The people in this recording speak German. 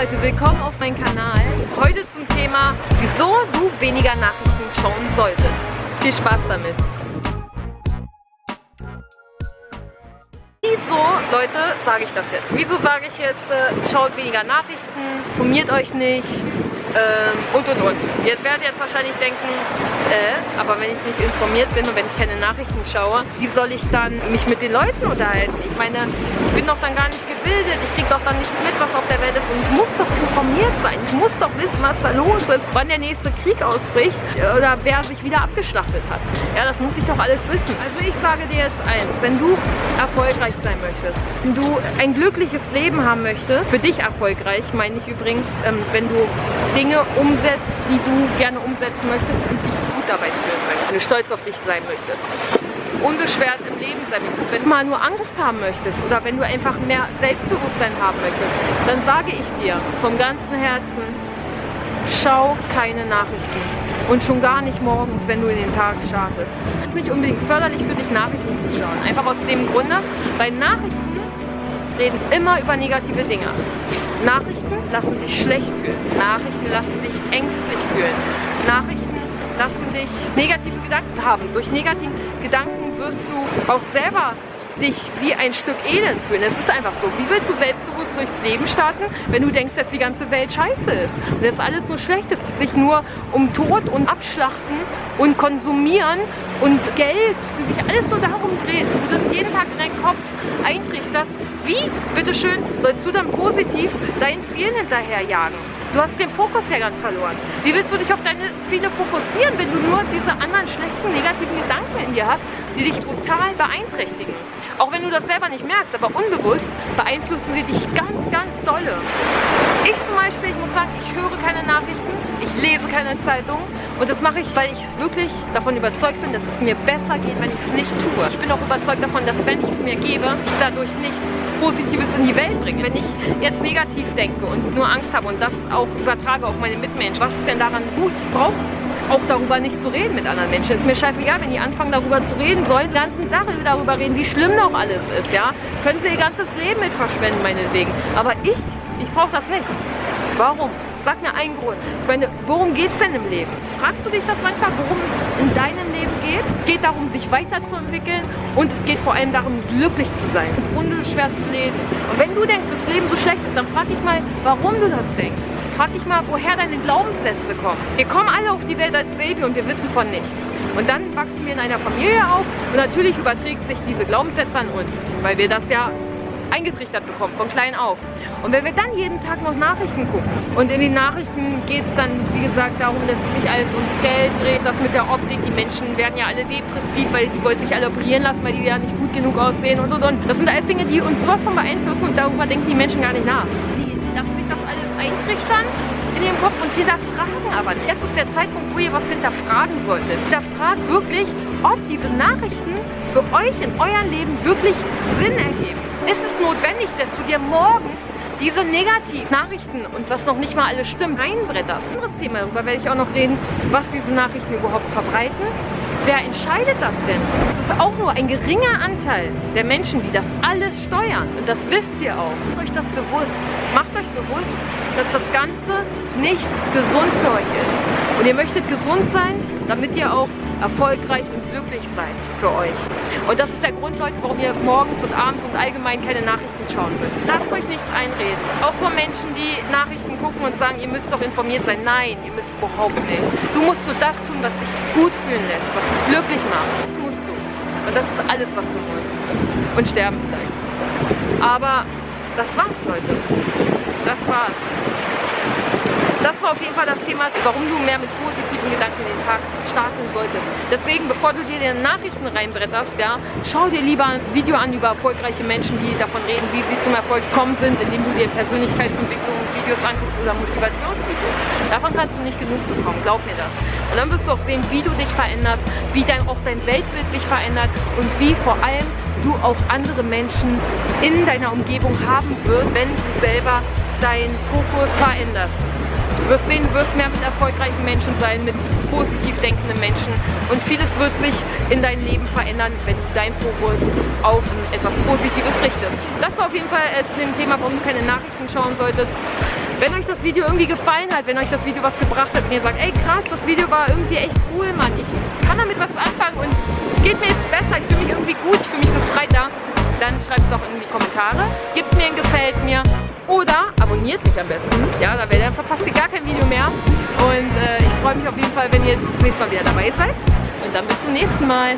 Leute, willkommen auf meinem Kanal. Heute zum Thema, wieso du weniger Nachrichten schauen solltest. Viel Spaß damit. Wieso, Leute, sage ich das jetzt? Wieso sage ich jetzt, äh, schaut weniger Nachrichten, informiert euch nicht, ähm, und und und. Jetzt werdet jetzt wahrscheinlich denken, äh, aber wenn ich nicht informiert bin und wenn ich keine Nachrichten schaue, wie soll ich dann mich mit den Leuten unterhalten? Ich meine, ich bin doch dann gar nicht gebildet, ich kriege doch dann nichts mit, was auf der Welt ist und ich muss doch informiert sein. Ich muss doch wissen, was da los ist, wann der nächste Krieg ausbricht oder wer sich wieder abgeschlachtet hat. Ja, das muss ich doch alles wissen. Also ich sage dir jetzt eins, wenn du erfolgreich sein möchtest, wenn du ein glückliches Leben haben möchtest, für dich erfolgreich, meine ich übrigens, ähm, wenn du Dinge umsetzt, die du gerne umsetzen möchtest und dich gut dabei fühlen möchtest. Wenn du stolz auf dich sein möchtest. Unbeschwert im Leben sein möchtest. Wenn du mal nur Angst haben möchtest oder wenn du einfach mehr Selbstbewusstsein haben möchtest, dann sage ich dir vom ganzen Herzen, schau keine Nachrichten. Und schon gar nicht morgens, wenn du in den Tag startest. Es ist nicht unbedingt förderlich für dich, Nachrichten zu schauen. Einfach aus dem Grunde, weil Nachrichten reden immer über negative Dinge. Nachrichten lassen dich schlecht fühlen. Nachrichten lassen dich ängstlich fühlen. Nachrichten lassen dich negative Gedanken haben. Durch negative Gedanken wirst du auch selber dich wie ein Stück Elend fühlen. Es ist einfach so. Wie willst du selbstbewusst durchs Leben starten, wenn du denkst, dass die ganze Welt scheiße ist und dass alles so schlecht ist, dass sich nur um Tod und Abschlachten und Konsumieren und Geld, wie sich alles so darum dreht. Du das jeden Tag eintrichterst. Wie, bitteschön, sollst du dann positiv deinen Zielen hinterherjagen? Du hast den Fokus ja ganz verloren. Wie willst du dich auf deine Ziele fokussieren, wenn du nur diese anderen schlechten, negativen Gedanken in dir hast, die dich total beeinträchtigen? Auch wenn du das selber nicht merkst, aber unbewusst beeinflussen sie dich ganz, ganz dolle. Ich zum Beispiel, ich höre keine Nachrichten, ich lese keine Zeitung und das mache ich, weil ich wirklich davon überzeugt bin, dass es mir besser geht, wenn ich es nicht tue. Ich bin auch überzeugt davon, dass wenn ich es mir gebe, ich dadurch nichts Positives in die Welt bringe. Wenn ich jetzt negativ denke und nur Angst habe und das auch übertrage auf meine Mitmenschen, was ist denn daran gut? Ich brauche auch darüber nicht zu reden mit anderen Menschen. Ist mir scheißegal, wenn die anfangen darüber zu reden, sollen die ganzen Sache darüber reden, wie schlimm noch alles ist, ja. Können sie ihr ganzes Leben mit verschwenden, meinetwegen. Aber ich, ich brauche das nicht. Warum? Sag mir einen Grund. Meine, worum geht es denn im Leben? Fragst du dich das manchmal, worum es in deinem Leben geht? Es geht darum, sich weiterzuentwickeln und es geht vor allem darum, glücklich zu sein und unbeschwert zu leben. Und wenn du denkst, das Leben so schlecht ist, dann frag dich mal, warum du das denkst. Frag dich mal, woher deine Glaubenssätze kommen. Wir kommen alle auf die Welt als Baby und wir wissen von nichts. Und dann wachsen wir in einer Familie auf und natürlich überträgt sich diese Glaubenssätze an uns, weil wir das ja eingetrichtert bekommen, von klein auf. Und wenn wir dann jeden Tag noch Nachrichten gucken und in den Nachrichten geht es dann, wie gesagt, darum, dass sich alles ums Geld dreht, das mit der Optik, die Menschen werden ja alle depressiv, weil die wollen sich alle operieren lassen, weil die ja nicht gut genug aussehen und und und. Das sind alles Dinge, die uns sowas von beeinflussen und darüber denken die Menschen gar nicht nach. Die lassen sich das alles eintrichtern in ihrem Kopf und hinterfragen aber nicht. Jetzt ist der Zeitpunkt, wo ihr was hinterfragen solltet. Hinterfragt wirklich, ob diese Nachrichten für euch in eurem Leben wirklich Sinn ergeben. Ist es notwendig, dass du dir morgens diese Negativ-Nachrichten und was noch nicht mal alles stimmt, reinbretterst? Anderes Thema, darüber werde ich auch noch reden, was diese Nachrichten überhaupt verbreiten. Wer entscheidet das denn? Es ist auch nur ein geringer Anteil der Menschen, die das alles steuern. Und das wisst ihr auch. Macht euch das bewusst. Macht euch bewusst, dass das Ganze nicht gesund für euch ist. Und ihr möchtet gesund sein, damit ihr auch erfolgreich und glücklich seid für euch. Und das ist der Grund, Leute, warum ihr morgens und abends und allgemein keine Nachrichten schauen müsst. Lasst euch nichts einreden. Auch von Menschen, die Nachrichten gucken und sagen, ihr müsst doch informiert sein. Nein, ihr müsst überhaupt nichts. Du musst so das tun, was dich gut fühlen lässt, was dich glücklich macht. Das musst du. Und das ist alles, was du musst. Und sterben vielleicht. Aber das war's, Leute. Das war's. Auf jeden Fall das Thema, warum du mehr mit positiven Gedanken in den Tag starten solltest. Deswegen, bevor du dir die Nachrichten reinbretterst, ja, schau dir lieber ein Video an über erfolgreiche Menschen, die davon reden, wie sie zum Erfolg gekommen sind, indem du dir Persönlichkeitsentwicklung Videos anguckst oder Motivationsvideos. Davon kannst du nicht genug bekommen, glaub mir das. Und dann wirst du auch sehen, wie du dich veränderst, wie dein, auch dein Weltbild sich verändert und wie vor allem du auch andere Menschen in deiner Umgebung haben wirst, wenn du selber deinen Fokus veränderst. Du wirst sehen, du wirst mehr mit erfolgreichen Menschen sein, mit positiv denkenden Menschen und vieles wird sich in deinem Leben verändern, wenn du deinen Fokus auf etwas Positives richtest. Das war auf jeden Fall äh, zu dem Thema, warum du keine Nachrichten schauen solltest. Wenn euch das Video irgendwie gefallen hat, wenn euch das Video was gebracht hat und ihr sagt, ey krass, das Video war irgendwie echt cool, Mann. Ich kann damit was anfangen und es geht mir jetzt besser, ich fühle mich irgendwie gut, ich fühle mich befreiter. Dann schreibt es doch in die Kommentare. Gebt mir ein Gefällt mir. Oder abonniert mich am besten. Ja, da dann verpasst ihr gar kein Video mehr. Und äh, ich freue mich auf jeden Fall, wenn ihr das nächste Mal wieder dabei seid. Und dann bis zum nächsten Mal.